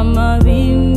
amavimbi ayemine